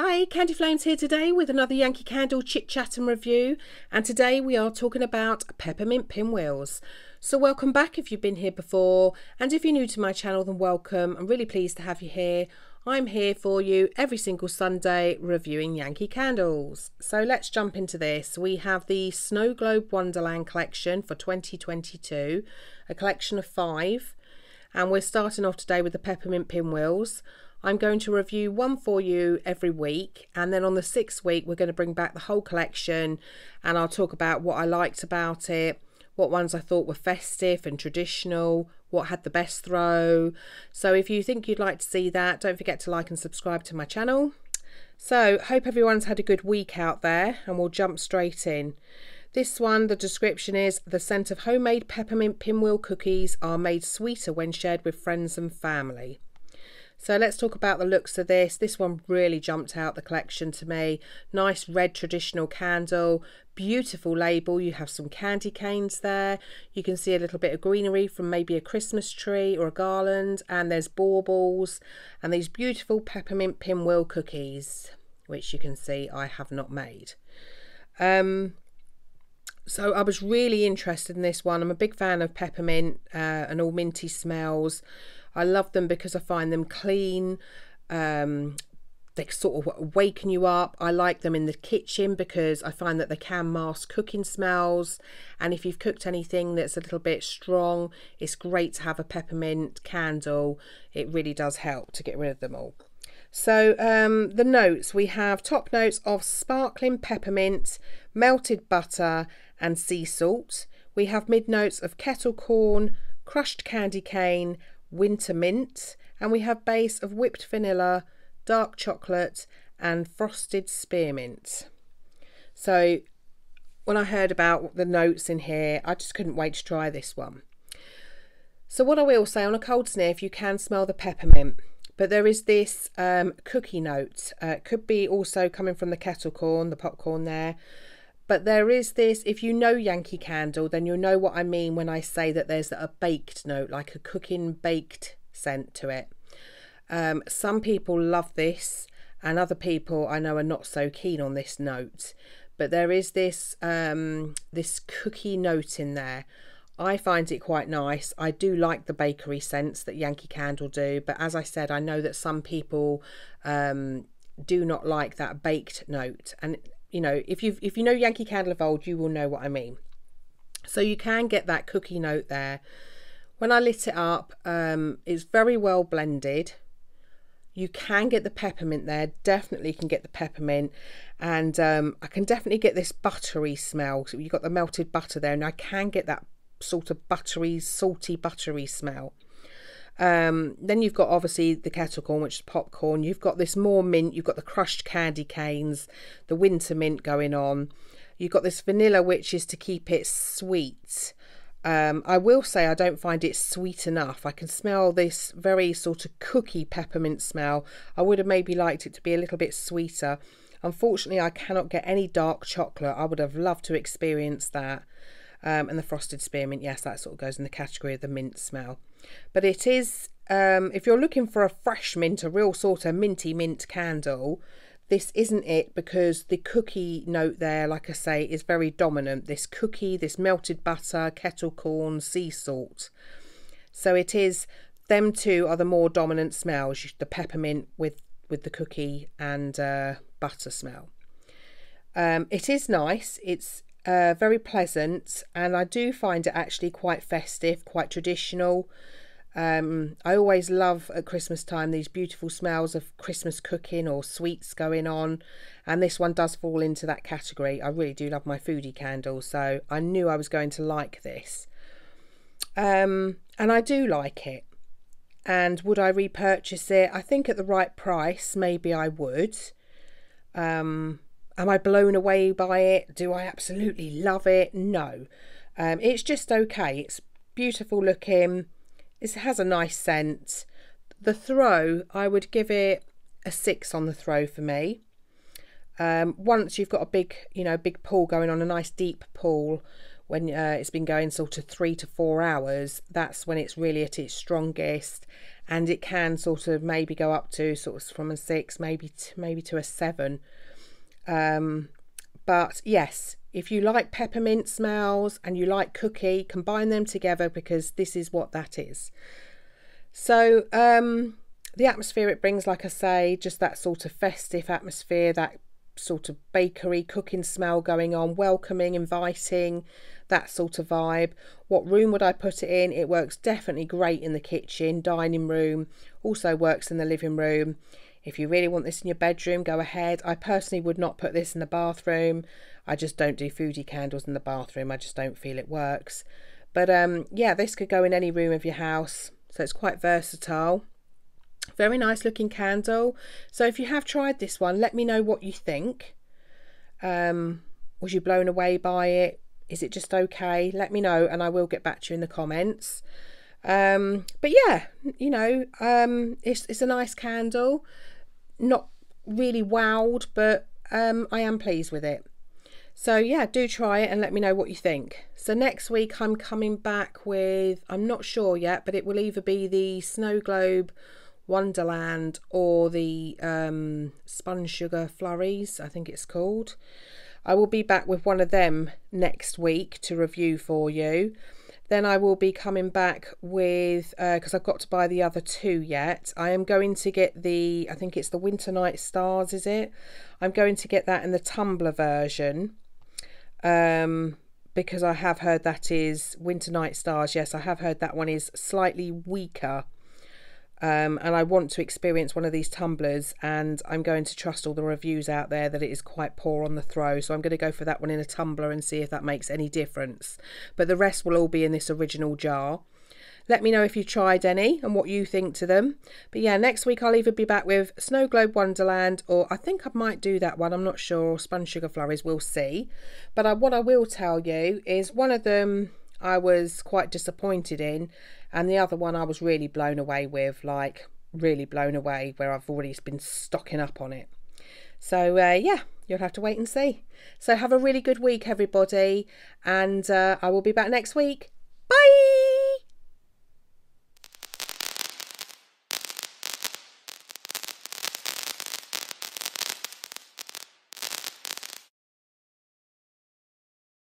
Hi, Candy Flames here today with another Yankee Candle chit chat and review. And today we are talking about peppermint pinwheels. So, welcome back if you've been here before. And if you're new to my channel, then welcome. I'm really pleased to have you here. I'm here for you every single Sunday reviewing Yankee candles. So, let's jump into this. We have the Snow Globe Wonderland collection for 2022, a collection of five. And we're starting off today with the peppermint pinwheels. I'm going to review one for you every week, and then on the sixth week, we're going to bring back the whole collection and I'll talk about what I liked about it, what ones I thought were festive and traditional, what had the best throw. So, if you think you'd like to see that, don't forget to like and subscribe to my channel. So, hope everyone's had a good week out there, and we'll jump straight in. This one, the description is the scent of homemade peppermint pinwheel cookies are made sweeter when shared with friends and family. So let's talk about the looks of this. This one really jumped out the collection to me. Nice red traditional candle, beautiful label. You have some candy canes there. You can see a little bit of greenery from maybe a Christmas tree or a garland. And there's baubles and these beautiful peppermint pinwheel cookies, which you can see I have not made. Um, so I was really interested in this one. I'm a big fan of peppermint uh, and all minty smells. I love them because I find them clean. Um, they sort of waken you up. I like them in the kitchen because I find that they can mask cooking smells. And if you've cooked anything that's a little bit strong, it's great to have a peppermint candle. It really does help to get rid of them all. So um, the notes we have top notes of sparkling peppermint, melted butter, and sea salt. We have mid notes of kettle corn, crushed candy cane, winter mint, and we have base of whipped vanilla, dark chocolate, and frosted spearmint. So when I heard about the notes in here, I just couldn't wait to try this one. So what I will say on a cold sniff, you can smell the peppermint, but there is this um, cookie note. Uh, it could be also coming from the kettle corn, the popcorn there, but there is this, if you know Yankee Candle, then you'll know what I mean when I say that there's a baked note, like a cooking baked scent to it. Um, some people love this, and other people I know are not so keen on this note. But there is this um, this cookie note in there. I find it quite nice. I do like the bakery scents that Yankee Candle do, but as I said, I know that some people um, do not like that baked note, and you know, if you if you know Yankee Candle of old, you will know what I mean. So you can get that cookie note there. When I lit it up, um, it's very well blended. You can get the peppermint there, definitely can get the peppermint, and um, I can definitely get this buttery smell. So you've got the melted butter there, and I can get that sort of buttery, salty, buttery smell. Um, then you've got obviously the kettle corn, which is popcorn. You've got this more mint. You've got the crushed candy canes, the winter mint going on. You've got this vanilla, which is to keep it sweet. Um, I will say I don't find it sweet enough. I can smell this very sort of cookie peppermint smell. I would have maybe liked it to be a little bit sweeter. Unfortunately, I cannot get any dark chocolate. I would have loved to experience that. Um, and the frosted spearmint, yes, that sort of goes in the category of the mint smell. But it is, um, if you're looking for a fresh mint, a real sort of minty mint candle, this isn't it because the cookie note there, like I say, is very dominant. This cookie, this melted butter, kettle corn, sea salt. So it is, them two are the more dominant smells, the peppermint with, with the cookie and uh, butter smell. Um, it is nice. It's uh, very pleasant, and I do find it actually quite festive, quite traditional. Um, I always love at Christmas time these beautiful smells of Christmas cooking or sweets going on, and this one does fall into that category. I really do love my foodie candle, so I knew I was going to like this. Um, and I do like it. And would I repurchase it? I think at the right price, maybe I would. Um, Am I blown away by it? Do I absolutely love it? No. Um, it's just okay. It's beautiful looking. It has a nice scent. The throw, I would give it a six on the throw for me. Um, once you've got a big, you know, big pool going on, a nice deep pool, when uh, it's been going sort of three to four hours, that's when it's really at its strongest and it can sort of maybe go up to sort of from a six, maybe to, maybe to a seven. Um, but yes, if you like peppermint smells and you like cookie, combine them together because this is what that is. So um, the atmosphere it brings, like I say, just that sort of festive atmosphere, that sort of bakery cooking smell going on, welcoming, inviting, that sort of vibe. What room would I put it in? It works definitely great in the kitchen, dining room, also works in the living room. If you really want this in your bedroom, go ahead. I personally would not put this in the bathroom. I just don't do foodie candles in the bathroom. I just don't feel it works. But um, yeah, this could go in any room of your house. So it's quite versatile. Very nice looking candle. So if you have tried this one, let me know what you think. Um, was you blown away by it? Is it just okay? Let me know and I will get back to you in the comments. Um, but yeah, you know, um, it's, it's a nice candle. Not really wowed, but um, I am pleased with it. So yeah, do try it and let me know what you think. So next week I'm coming back with, I'm not sure yet, but it will either be the Snow Globe Wonderland or the um, Spun Sugar Flurries, I think it's called. I will be back with one of them next week to review for you. Then I will be coming back with, because uh, I've got to buy the other two yet. I am going to get the, I think it's the Winter Night Stars, is it? I'm going to get that in the tumbler version. Um, because I have heard that is Winter Night Stars. Yes, I have heard that one is slightly weaker um, and I want to experience one of these tumblers and I'm going to trust all the reviews out there that it is quite poor on the throw. So I'm going to go for that one in a tumbler and see if that makes any difference. But the rest will all be in this original jar. Let me know if you've tried any and what you think to them. But yeah next week I'll either be back with Snow Globe Wonderland or I think I might do that one. I'm not sure. Spun Sugar Flurries we'll see. But I, what I will tell you is one of them I was quite disappointed in and the other one I was really blown away with, like really blown away, where I've already been stocking up on it. So, uh, yeah, you'll have to wait and see. So, have a really good week, everybody, and uh, I will be back next week. Bye!